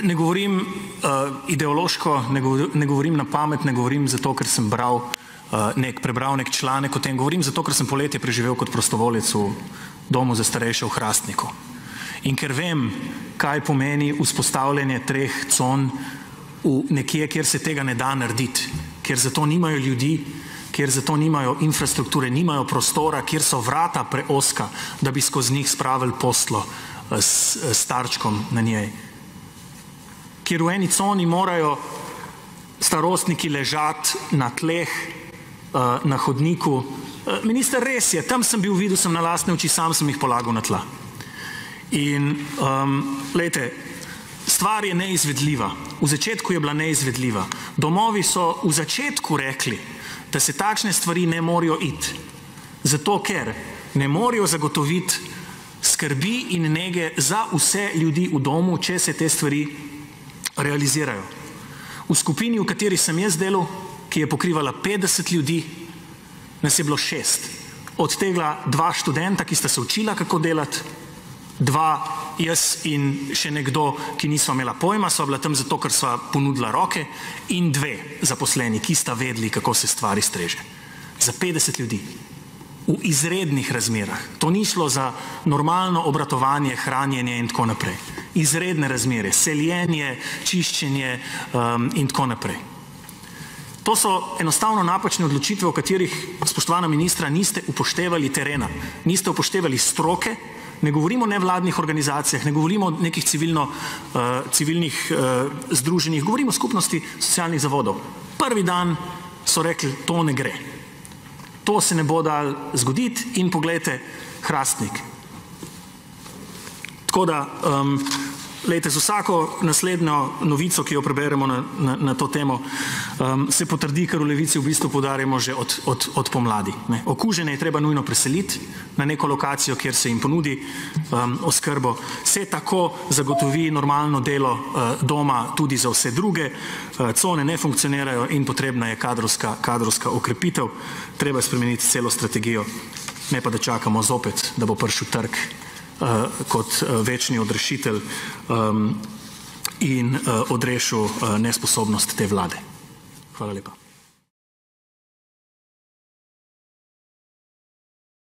Ne govorim uh, ideološko, ne, govor, ne govorim na pamet, ne govorim zato, ker sem bral uh, nek, prebral nek članek o tem, govorim zato, ker sem poletje preživel kot prostovolec v domu za starejše v Hrastniku. In ker vem, kaj pomeni vzpostavljanje treh con v nekje, kjer se tega ne da narediti, ker za to nimajo ljudi, kjer za to nimajo infrastrukture, nimajo prostora, kjer so vrata preoska, da bi skozi njih spravili poslo s, s starčkom na njej kjer v eni coni morajo starostniki ležati na tleh, uh, na hodniku. Uh, minister, res je, tam sem bil, videl sem na lastne oči, sam sem jih polagal na tla. In, um, lejte, stvar je neizvedljiva. V začetku je bila neizvedljiva. Domovi so v začetku rekli, da se takšne stvari ne morajo iti. Zato, ker ne morajo zagotoviti skrbi in nege za vse ljudi v domu, če se te stvari realizirajo. V skupini, v kateri sem jaz delal, ki je pokrivala 50 ljudi, nas je bilo šest. Od tega dva študenta, ki sta se učila, kako delati, dva jaz in še nekdo, ki nismo imela pojma, so bila tam zato, ker sva ponudila roke, in dve zaposleni, ki sta vedli, kako se stvari streže. Za 50 ljudi. V izrednih razmerah. To ni šlo za normalno obratovanje, hranjenje in tako naprej izredne razmere, seljenje, čiščenje um, in tako naprej. To so enostavno napačne odločitve, v katerih, spoštovana ministra, niste upoštevali terena, niste upoštevali stroke, ne govorimo o nevladnih organizacijah, ne govorimo o nekih civilno, uh, civilnih uh, združenjih, govorimo o skupnosti socialnih zavodov. Prvi dan so rekli, to ne gre. To se ne bo dal zgoditi in pogledajte, hrastnik, Tako da, um, lejte, z vsako naslednjo novico, ki jo preberemo na, na, na to temo, um, se potrdi, kar v levici v bistvu podarjamo že od, od, od pomladi. Ne. Okužene je treba nujno preseliti na neko lokacijo, kjer se jim ponudi um, oskrbo. Se tako zagotovi normalno delo uh, doma tudi za vse druge. Uh, cone ne funkcionirajo in potrebna je kadrovska, kadrovska okrepitev. Treba spremeniti celo strategijo, ne pa da čakamo zopet, da bo prišel trg kot uh, večni odrešitelj um, in uh, odrešil nesposobnost te vlade. Hvala lepa.